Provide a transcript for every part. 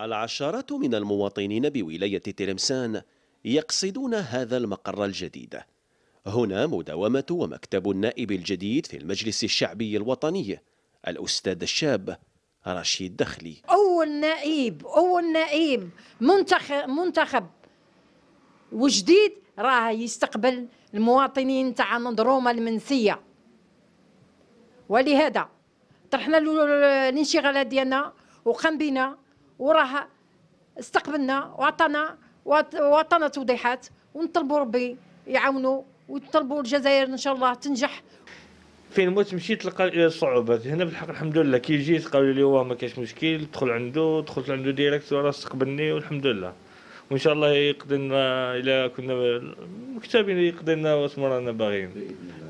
العشرات من المواطنين بولاية تلمسان يقصدون هذا المقر الجديد. هنا مداومة ومكتب النائب الجديد في المجلس الشعبي الوطني الأستاذ الشاب رشيد دخلي. اول نائب اول نائب منتخب منتخب. وجديد راه يستقبل المواطنين تاع نضروما المنسية. ولهذا طرحنا الانشغالات ديالنا وقام بنا وراه استقبلنا وعطانا وعطانا توضيحات ونطلبوا ربي يعاونوا ويطلبوا الجزائر إن شاء الله تنجح. فين ما تمشي تلقى الصعوبات. هنا بالحق الحمد لله كي جيت قالوا لي واه ما كاينش مشكل دخل عنده دخلت عنده direct وراه استقبلني والحمد لله. وإن شاء الله يقضي لنا الا كنا مكتبين يقضي لنا واش رانا باغيين.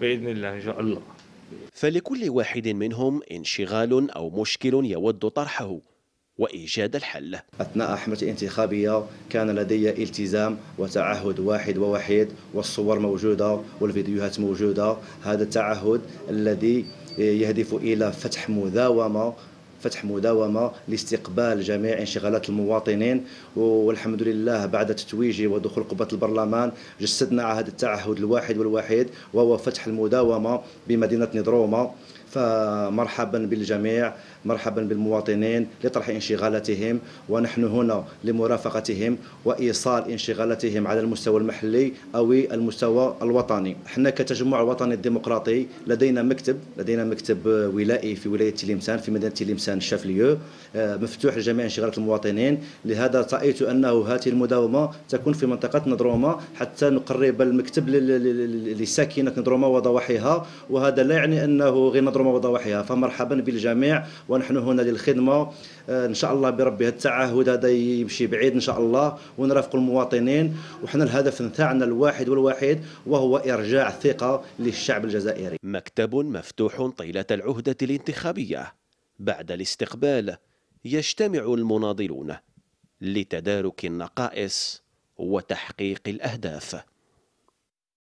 بإذن الله إن شاء الله. فلكل واحد منهم انشغال أو مشكل يود طرحه. وإيجاد الحل. أثناء حملة الانتخابية كان لدي التزام وتعهد واحد ووحيد والصور موجودة والفيديوهات موجودة. هذا التعهد الذي يهدف إلى فتح مداومة فتح مداومة لاستقبال جميع انشغالات المواطنين والحمد لله بعد تتويجي ودخول قبة البرلمان جسدنا هذا التعهد الواحد والوحيد وهو فتح المداومة بمدينة نضروما فمرحبا بالجميع مرحبا بالمواطنين لطرح انشغالاتهم ونحن هنا لمرافقتهم وإيصال انشغالاتهم على المستوى المحلي أو المستوى الوطني. إحنا كتجمع الوطني الديمقراطي لدينا مكتب لدينا مكتب ولائي في ولاية تلمسان في مدينة تلمسان. الشافليو مفتوح لجميع انشغالات المواطنين. لهذا رأيت أنه هذه المداومة تكون في منطقة نضروما حتى نقرب المكتب لساكنة نضروما وضواحيها. وهذا لا يعني أنه غير نضروما وضواحيها. فمرحبا بالجميع ونحن هنا للخدمة. إن شاء الله بربي التعهد هذا يمشي بعيد إن شاء الله ونرافق المواطنين. وحنا الهدف نتاعنا الواحد والوحيد وهو إرجاع الثقه للشعب الجزائري. مكتب مفتوح طيلة العهدة الانتخابية. بعد الاستقبال يجتمع المناضلون لتدارك النقائص وتحقيق الأهداف.